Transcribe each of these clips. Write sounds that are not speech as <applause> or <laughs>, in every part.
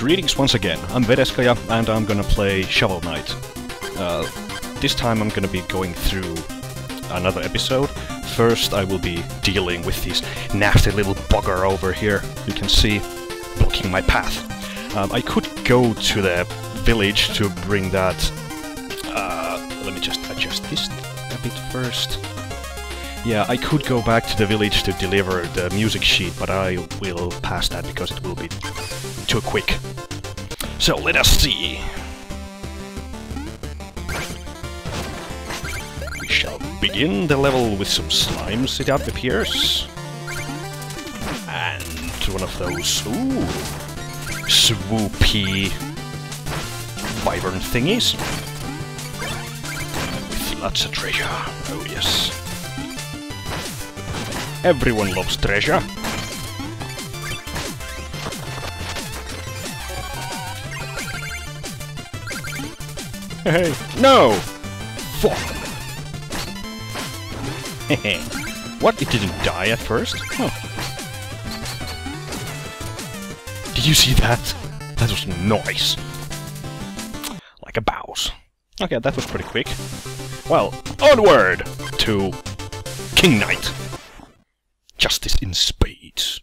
Greetings once again, I'm Vedeskaja, and I'm gonna play Shovel Knight. Uh, this time I'm gonna be going through another episode. First I will be dealing with this nasty little bugger over here, you can see, blocking my path. Um, I could go to the village to bring that... Uh, let me just adjust this a bit first. Yeah, I could go back to the village to deliver the music sheet, but I will pass that because it will be too quick. So let us see. We shall begin the level with some slimes, it appears. And one of those, ooh, swoopy wyvern thingies. With lots of treasure, oh yes. Everyone loves treasure. Hey, no! Fuck! <laughs> what? It didn't die at first? Oh. Did you see that? That was nice. Like a bows. Okay, that was pretty quick. Well, onward to King Knight. Justice in spades.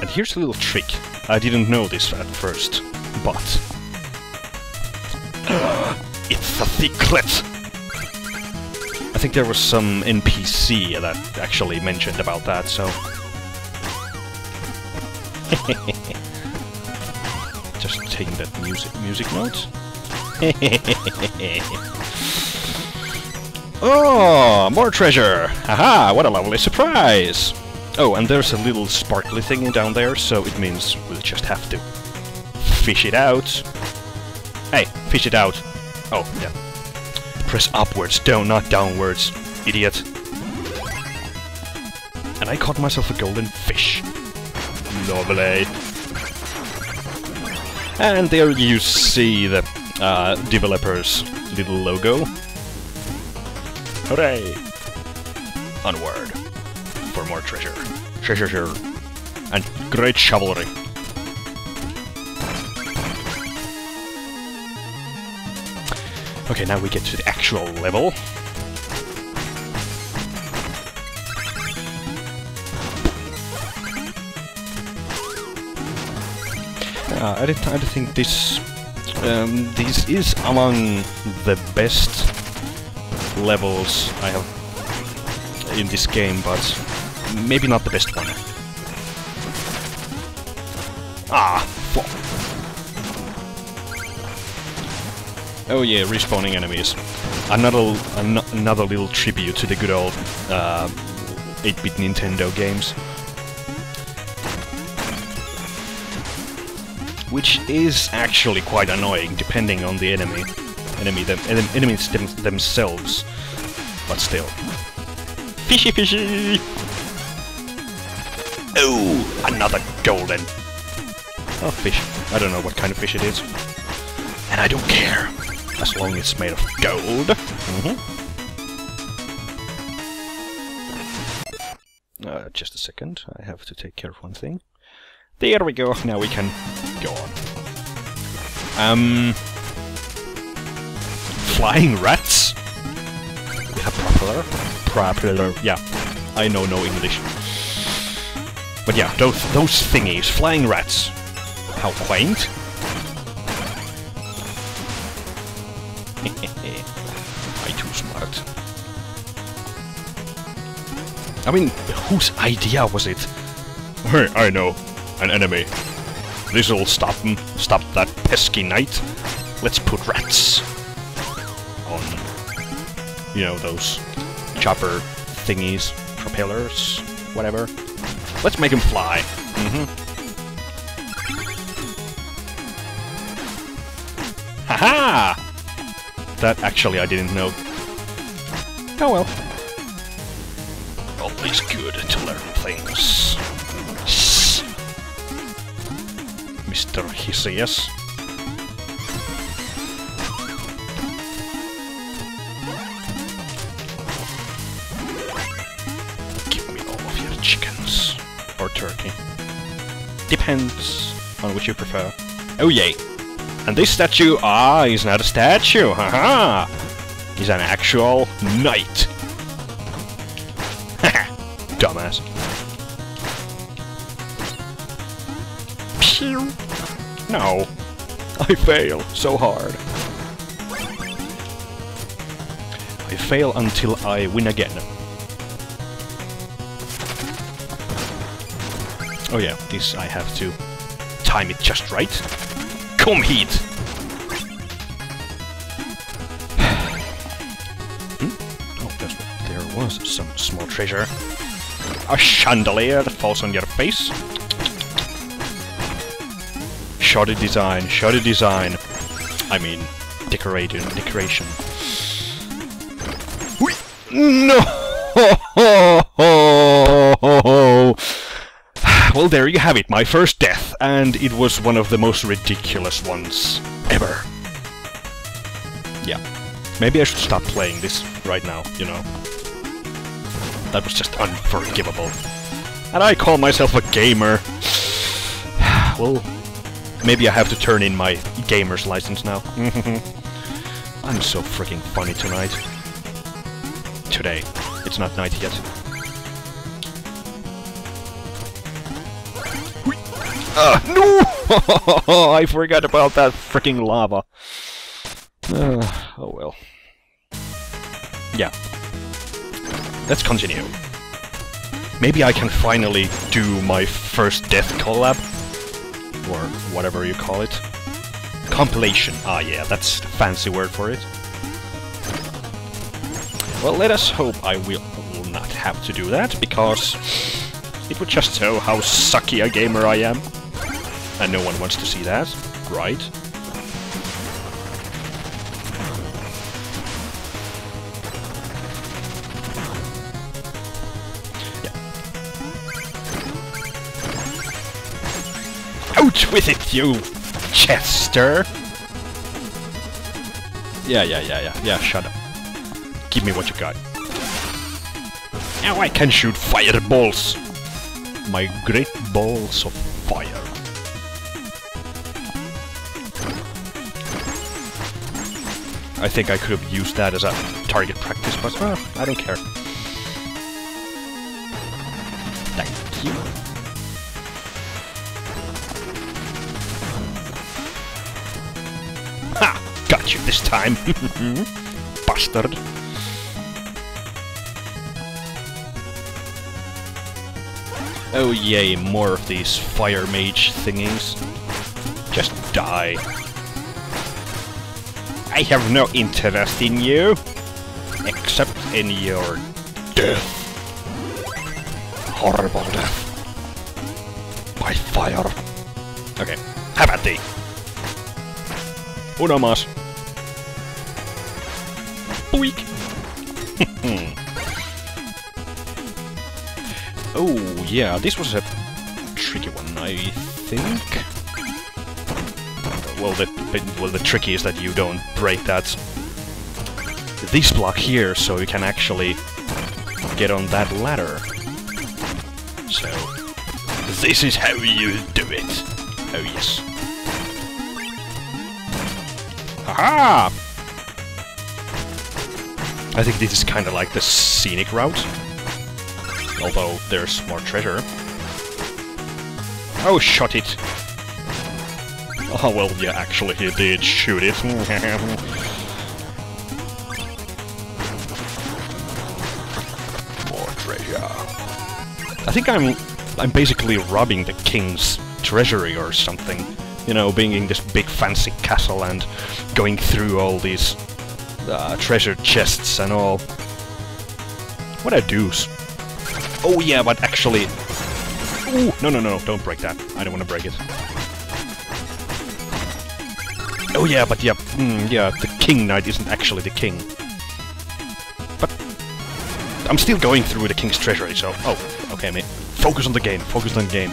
And here's a little trick. I didn't know this at first, but... <gasps> it's a secret! I think there was some NPC that actually mentioned about that, so... <laughs> Just taking that music music note. <laughs> Oh, more treasure! Haha, what a lovely surprise! Oh, and there's a little sparkly thing down there, so it means we'll just have to fish it out. Hey, fish it out. Oh, yeah. Press upwards, down, not downwards, idiot. And I caught myself a golden fish. Lovely. And there you see the uh, developer's little logo. Hooray! Onward. For more treasure. Treasure, treasure. And great chivalry. Okay, now we get to the actual level. Uh, I, I think this um, this is among the best levels I have in this game, but maybe not the best one. Ah, Oh yeah, respawning enemies. Another an another little tribute to the good old 8-bit uh, Nintendo games. Which is actually quite annoying, depending on the enemy enemy them enemies them themselves. But still. Fishy fishy! Oh, another golden. Oh, fish. I don't know what kind of fish it is. And I don't care. As long as it's made of gold. Mm -hmm. uh, just a second. I have to take care of one thing. There we go. Now we can go on. Um, flying rats? Yeah, propeller. Propeller. Yeah, I know no English. But yeah, those those thingies, flying rats. How quaint. I mean, whose idea was it? Hey, I know. An enemy. This'll stop him. Stop that pesky knight. Let's put rats on, you know, those chopper thingies, propellers, whatever. Let's make him fly. Mm-hmm. Haha! -ha! That actually I didn't know. Oh well. Always good to learn things. Mr. Hissius. Give me all of your chickens. Or turkey. Depends. on which you prefer. Oh yay! And this statue, ah, is not a statue, haha! He's an actual knight. <laughs> Dumbass. Pew! No, I fail so hard. I fail until I win again. Oh yeah, this I have to time it just right. Come heat! Some small treasure. A chandelier that falls on your face. Shoddy design, shoddy design. I mean, decorating, decoration. No! <sighs> well, there you have it, my first death, and it was one of the most ridiculous ones ever. Yeah. Maybe I should stop playing this right now, you know. That was just unforgivable. And I call myself a gamer. <sighs> well, maybe I have to turn in my gamer's license now. <laughs> I'm so freaking funny tonight. Today. It's not night yet. Uh, no! <laughs> I forgot about that freaking lava. Uh, <sighs> oh well. Yeah. Let's continue. Maybe I can finally do my first death collab? Or whatever you call it. Compilation. Ah yeah, that's the fancy word for it. Well, let us hope I will, will not have to do that, because it would just show how sucky a gamer I am. And no one wants to see that, right? Out with it, you Chester! Yeah, yeah, yeah, yeah, yeah, shut up. Give me what you got. Now I can shoot fireballs! My great balls of fire. I think I could have used that as a target practice, but I don't care. Thank you. You this time! <laughs> Bastard! Oh yay, more of these fire mage thingies. Just die. I have no interest in you, except in your death. Horrible death. By fire. Okay, how about thee? Uno más. Boink! <laughs> oh, yeah, this was a tricky one, I think. Well, the well the trick is that you don't break that this block here, so you can actually get on that ladder. So, this is how you do it. Oh yes. Haha! I think this is kind of like the scenic route. Although there's more treasure. Oh, shut it! Oh, well, yeah, actually he did shoot it. <laughs> More treasure. I think I'm... I'm basically robbing the king's treasury or something. You know, being in this big fancy castle and going through all these uh, treasure chests and all. What a deuce. Oh yeah, but actually... Ooh, no, no, no, don't break that. I don't want to break it. Oh yeah, but yeah, mm, yeah, the King Knight isn't actually the king. But I'm still going through the King's treasury, so... Oh, okay, mate. Focus on the game, focus on the game.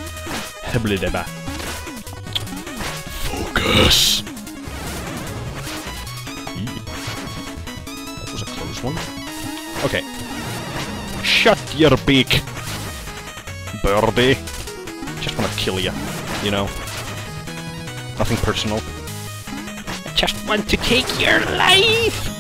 Focus! Was a close one. Okay. Shut your beak! Birdie. Just wanna kill you, you know? Nothing personal. Just want to take your life!